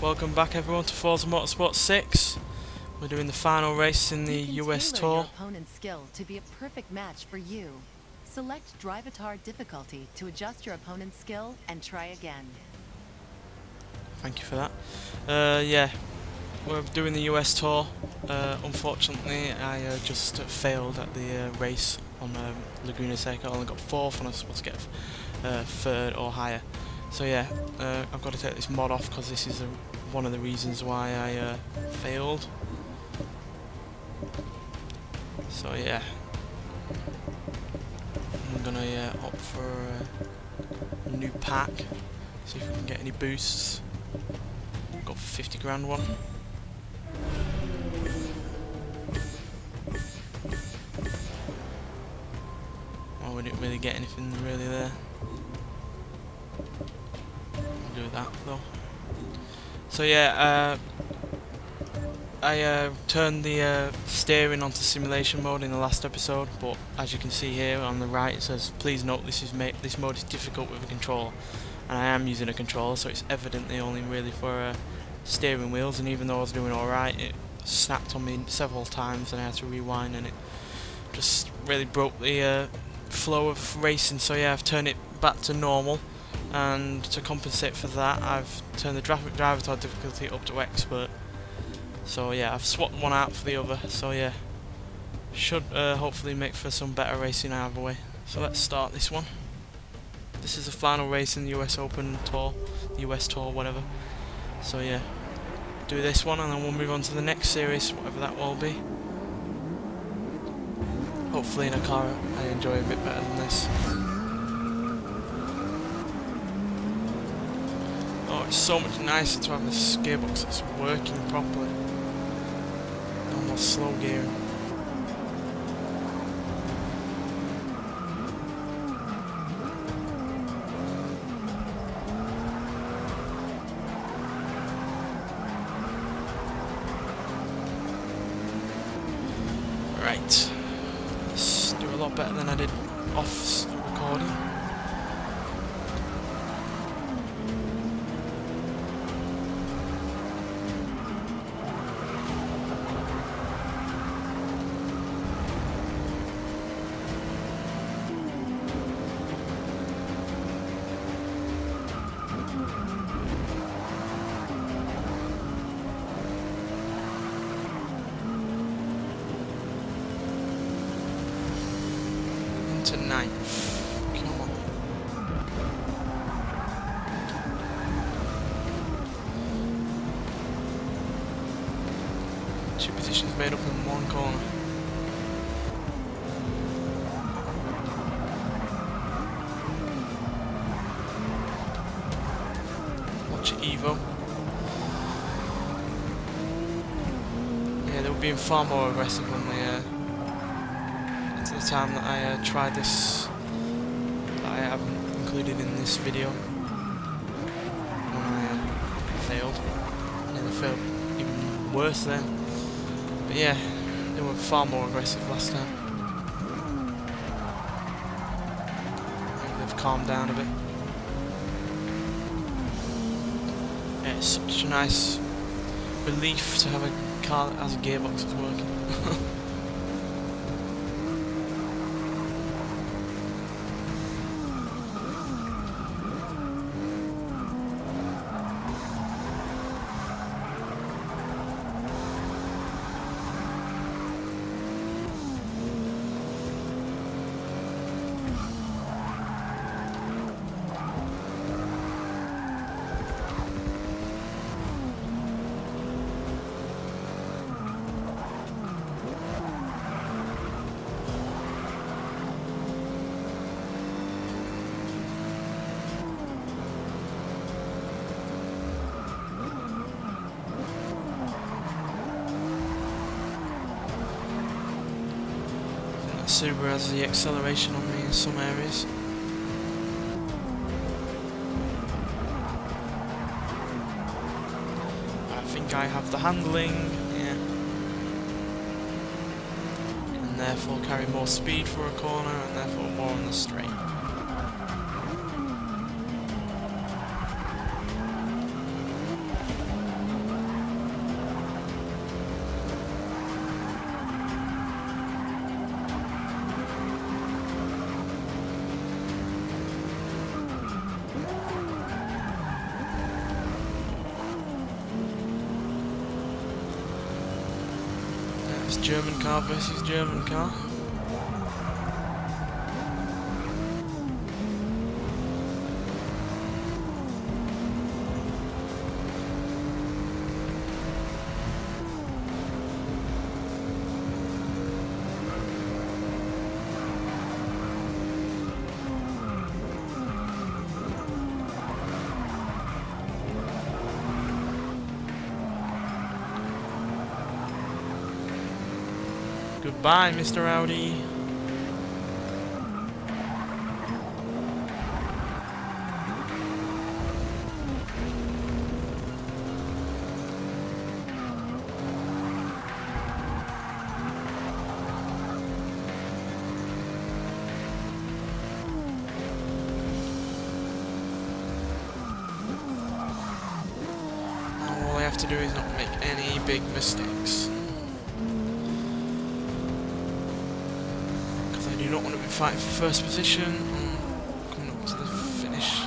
Welcome back everyone to Forza Motorsport 6. We're doing the final race in the US Tour. Opponent's skill to be a perfect match for you. Select Drivatar difficulty to adjust your opponent's skill and try again. Thank you for that. Uh, yeah, we're doing the US Tour. Uh, unfortunately, I uh, just failed at the uh, race on um, Laguna Seca. I only got fourth and I was supposed to get uh, third or higher. So yeah, uh, I've got to take this mod off because this is uh one of the reasons why I uh, failed. So yeah, I'm gonna uh, opt for a new pack. See if we can get any boosts. Got 50 grand one. Oh, we didn't really get anything really there. That though. So yeah, uh, I uh, turned the uh, steering onto simulation mode in the last episode, but as you can see here on the right it says, please note this is ma this mode is difficult with a controller, and I am using a controller, so it's evidently only really for uh, steering wheels, and even though I was doing alright, it snapped on me several times, and I had to rewind, and it just really broke the uh, flow of racing. So yeah, I've turned it back to normal, and to compensate for that, I've turned the dra driver difficulty up to expert. So yeah, I've swapped one out for the other. So yeah, should uh, hopefully make for some better racing either way. So let's start this one. This is the final race in the US Open Tour, US Tour, whatever. So yeah, do this one and then we'll move on to the next series, whatever that will be. Hopefully in a car I enjoy a bit better than this. It's so much nicer to have this gearbox that's working properly. No more slow gearing. Ninth. Come on. Two positions made up in one corner. Watch it, Evo. Yeah, they were being far more aggressive when they uh, time that I uh, tried this that I haven't included in this video. When I uh, failed. And they failed even worse then. But yeah they were far more aggressive last time. Maybe they've calmed down a bit. Yeah it's such a nice relief to have a car that has a gearbox that's working Subaru has the acceleration on me in some areas. I think I have the handling, yeah. And therefore carry more speed for a corner and therefore more on the straight. German car versus German car. Goodbye, Mr. Audi. Do not want to be fighting for first position. I'm coming up to the finish.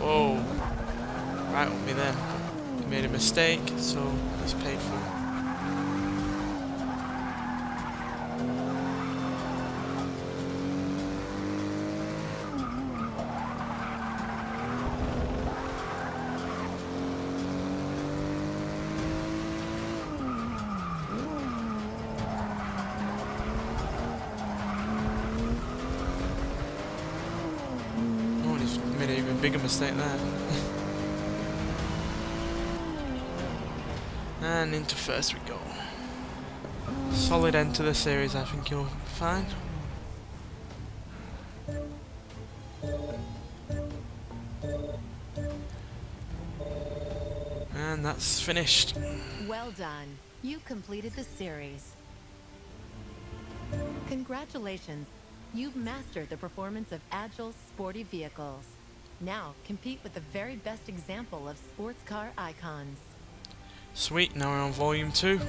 Whoa. Right with me then. Made a mistake, bigger mistake there. and into first we go. Solid end to the series, I think you'll find. And that's finished. Well done. You completed the series. Congratulations. You've mastered the performance of agile, sporty vehicles. Now, compete with the very best example of sports car icons. Sweet, now we're on volume 2.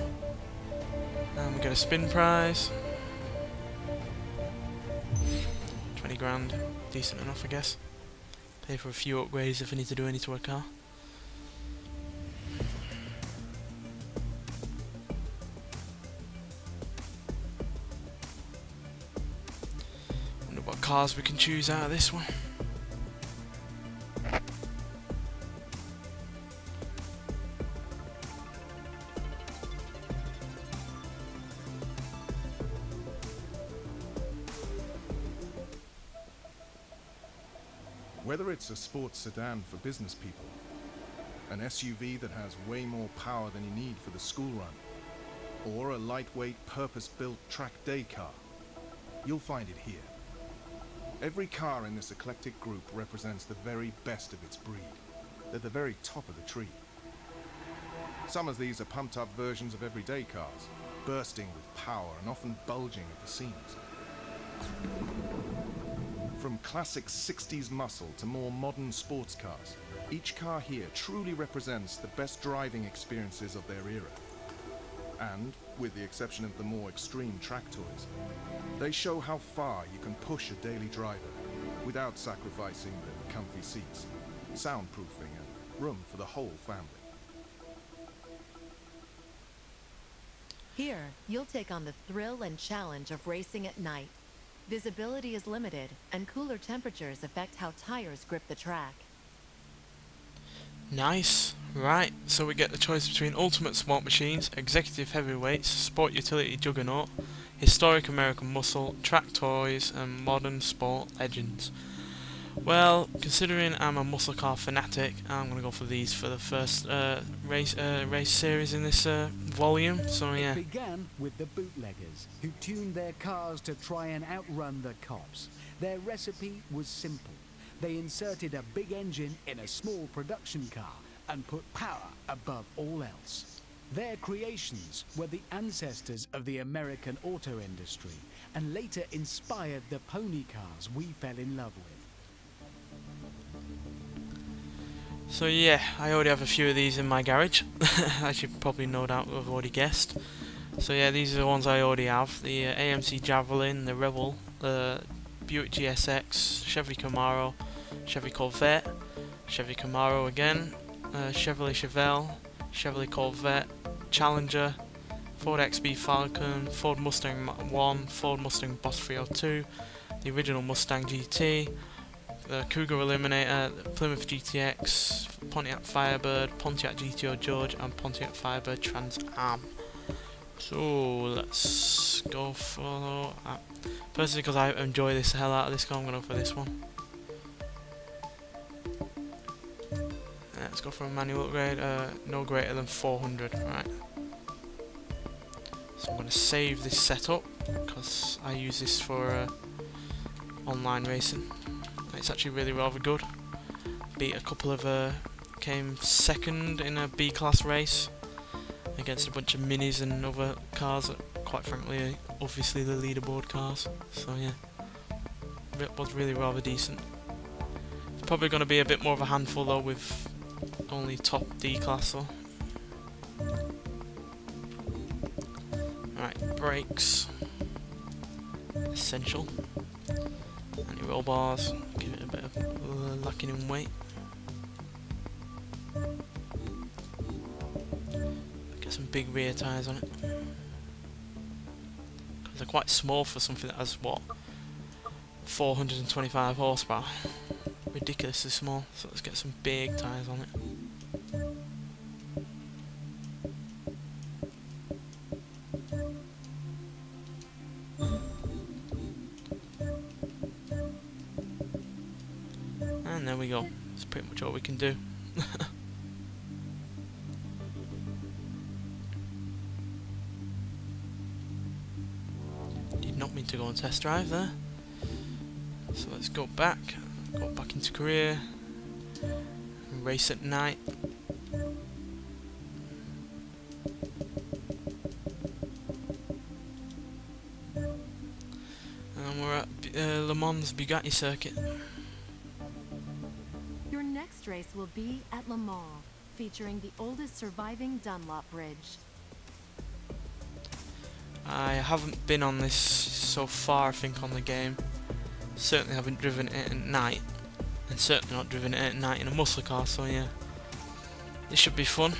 And we get a spin prize. 20 grand. Decent enough, I guess. Pay for a few upgrades if I need to do any to a car. Wonder what cars we can choose out of this one. Whether it's a sports sedan for business people, an SUV that has way more power than you need for the school run, or a lightweight, purpose-built track day car, you'll find it here. Every car in this eclectic group represents the very best of its breed. They're the very top of the tree. Some of these are pumped-up versions of everyday cars, bursting with power and often bulging at the seams. From classic 60s muscle to more modern sports cars, each car here truly represents the best driving experiences of their era. And, with the exception of the more extreme track toys, they show how far you can push a daily driver without sacrificing the comfy seats, soundproofing, and room for the whole family. Here, you'll take on the thrill and challenge of racing at night. Visibility is limited, and cooler temperatures affect how tires grip the track. Nice. Right, so we get the choice between Ultimate Sport Machines, Executive Heavyweights, Sport Utility Juggernaut, Historic American Muscle, Track Toys, and Modern Sport Legends. Well, considering I'm a muscle car fanatic, I'm going to go for these for the first uh, race uh, race series in this uh, volume. So yeah, It began with the bootleggers, who tuned their cars to try and outrun the cops. Their recipe was simple. They inserted a big engine in a small production car and put power above all else. Their creations were the ancestors of the American auto industry and later inspired the pony cars we fell in love with. So yeah, I already have a few of these in my garage, as you probably no doubt have already guessed. So yeah, these are the ones I already have. The uh, AMC Javelin, the Rebel, the Buick GSX, Chevy Camaro, Chevy Corvette, Chevy Camaro again, uh, Chevrolet Chevelle, Chevrolet Corvette, Challenger, Ford XB Falcon, Ford Mustang 1, Ford Mustang Boss 302, the original Mustang GT, the Cougar Eliminator, Plymouth GTX, Pontiac Firebird, Pontiac GTO Judge, and Pontiac Firebird Trans Am. So let's go for uh, personally because I enjoy this hell out of this car. I'm gonna go for this one. Let's go for a manual upgrade. Uh, no greater than 400. Right. So I'm gonna save this setup because I use this for uh, online racing. It's actually really rather good. Beat a couple of uh, came second in a B class race against a bunch of minis and other cars quite frankly obviously the leaderboard cars. So yeah. It was really rather decent. It's probably going to be a bit more of a handful though with only top D class though. Alright, brakes. Essential anti-roll bars give it a bit of uh, lacking in weight Get some big rear tyres on it. Because they're quite small for something that has, what, 425 horsepower. Ridiculously small, so let's get some big tyres on it. Pretty much all we can do. to go on test drive there. So let's go back, go back into career, race at night. And we're at uh, Le Mans Bugatti circuit. Race will be at Le Mans, featuring the oldest surviving Dunlop bridge. I haven't been on this so far, I think, on the game. Certainly haven't driven it at night, and certainly not driven it at night in a muscle car, so yeah. This should be fun.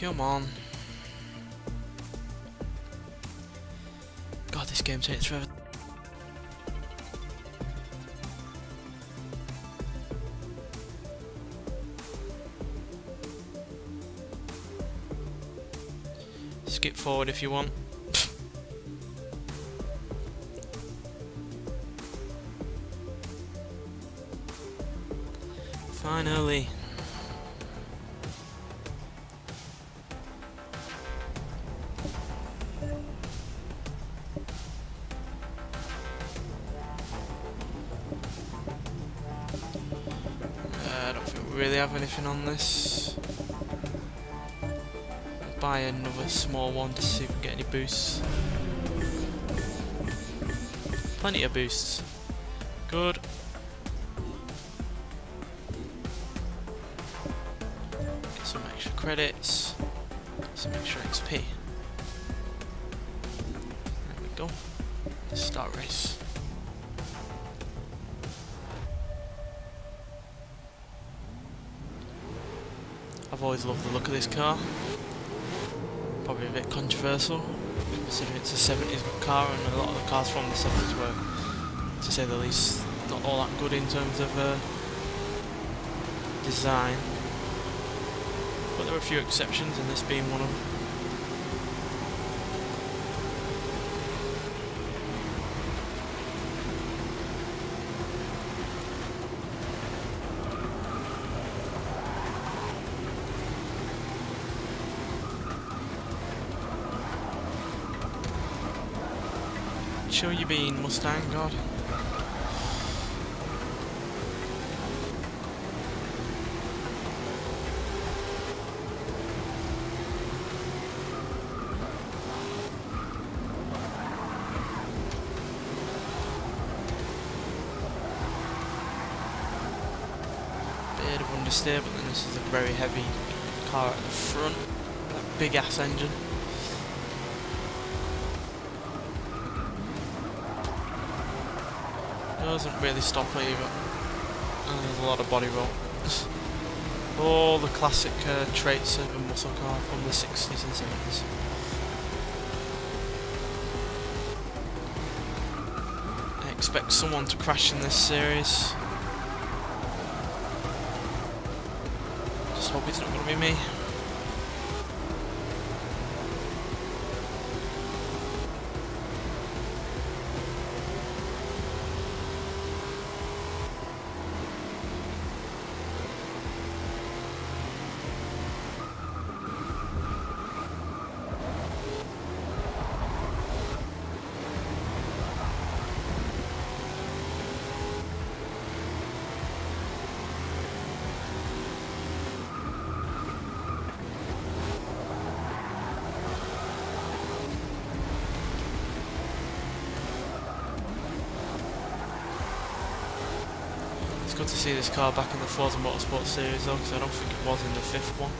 Come on. God, this game takes forever. Skip forward if you want. Finally. Really have anything on this. I'll buy another small one to see if we can get any boosts. Plenty of boosts. Good. Get some extra credits. Some extra XP. I've always loved the look of this car. Probably a bit controversial, considering it's a 70s car and a lot of the cars from the 70s were, to say the least, not all that good in terms of uh, design. But there are a few exceptions, and this being one of them. Show you being Mustang, God. Bit of but then this is a very heavy car at the front. That big ass engine. Doesn't really stop either. And there's a lot of body roll. All the classic uh, traits of a muscle car from the 60s and 70s. I expect someone to crash in this series. Just hope it's not going to be me. Good to see this car back in the Forza Motorsport series though, because I don't think it was in the fifth one.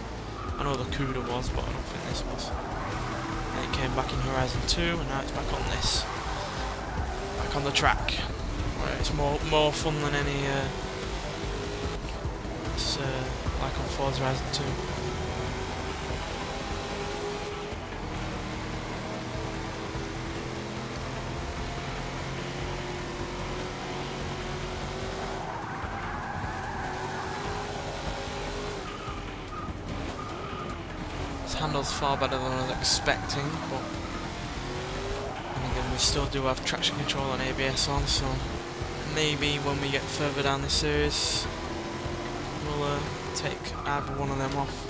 I know the Cuda was, but I don't think this was. It came back in Horizon 2, and now it's back on this. Back on the track. Where it's more more fun than any, uh, it's uh, like on Forza Horizon 2. Handles far better than I was expecting, but again we still do have traction control and ABS on, so maybe when we get further down the series we'll uh, take either one of them off.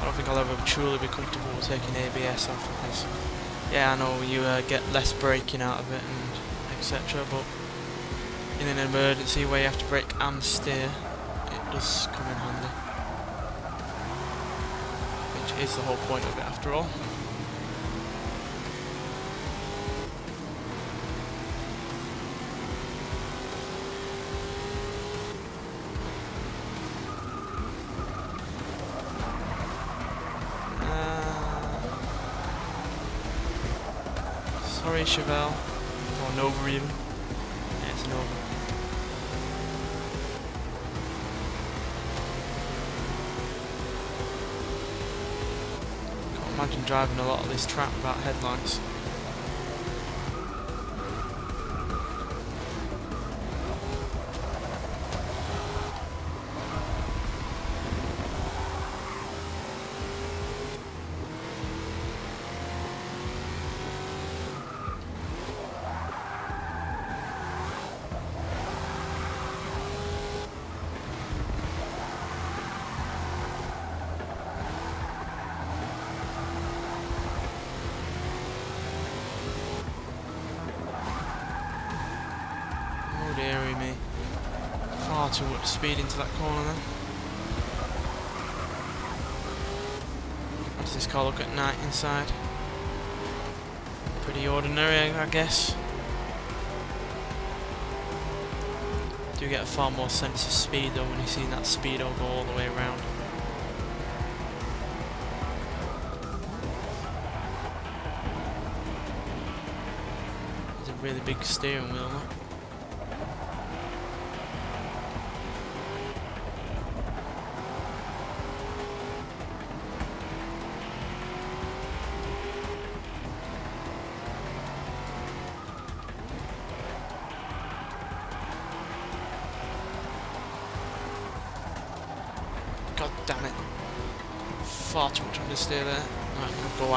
I don't think I'll ever truly be comfortable taking ABS off because yeah I know you uh, get less braking out of it and etc but in an emergency where you have to brake and steer, it does come in handy. Which is the whole point of it after all. Uh, sorry Chevelle, or Nova even. Driving a lot of this track without headlights. Much speed into that corner then. This car look at night inside? Pretty ordinary, I guess. Do get a far more sense of speed though when you see that speedo go all the way around. There's a really big steering wheel though.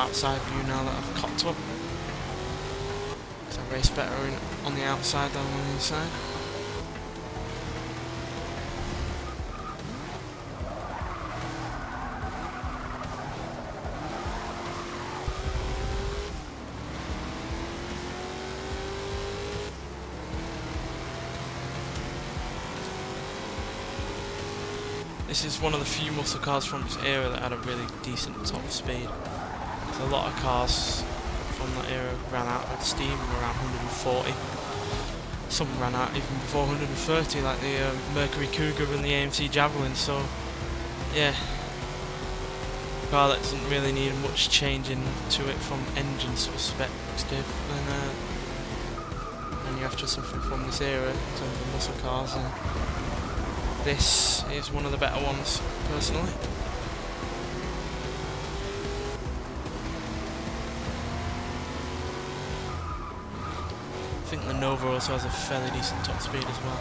outside view now that I've cocked up. Because I race better in, on the outside than on the inside. This is one of the few muscle cars from this era that had a really decent top speed. So a lot of cars from that era ran out of steam around 140. Some ran out even before 130, like the uh, Mercury Cougar and the AMC Javelin. So, yeah, the car that doesn't really need much changing to it from engine's perspective. And, uh, and you're after something from this era in terms of muscle cars, and this is one of the better ones, personally. I think the Nova also has a fairly decent top speed as well.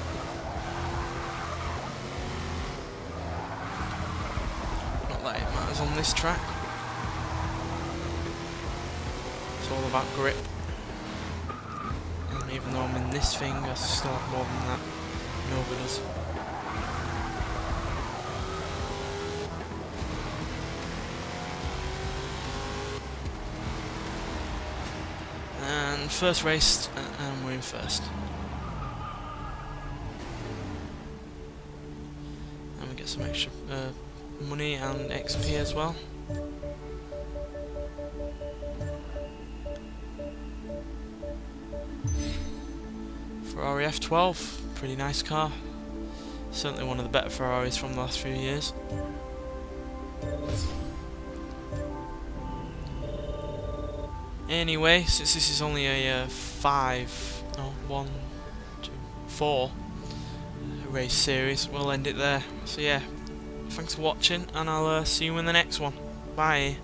Not that it matters on this track. It's all about grip. And even though I'm in this thing, I still have more than that. Nova does. And first race, uh, and first. And we get some extra uh, money and XP as well. Ferrari F12, pretty nice car. Certainly one of the better Ferraris from the last few years. Anyway, since this is only a uh, five, no, one, two, four race series, we'll end it there. So yeah, thanks for watching, and I'll uh, see you in the next one. Bye.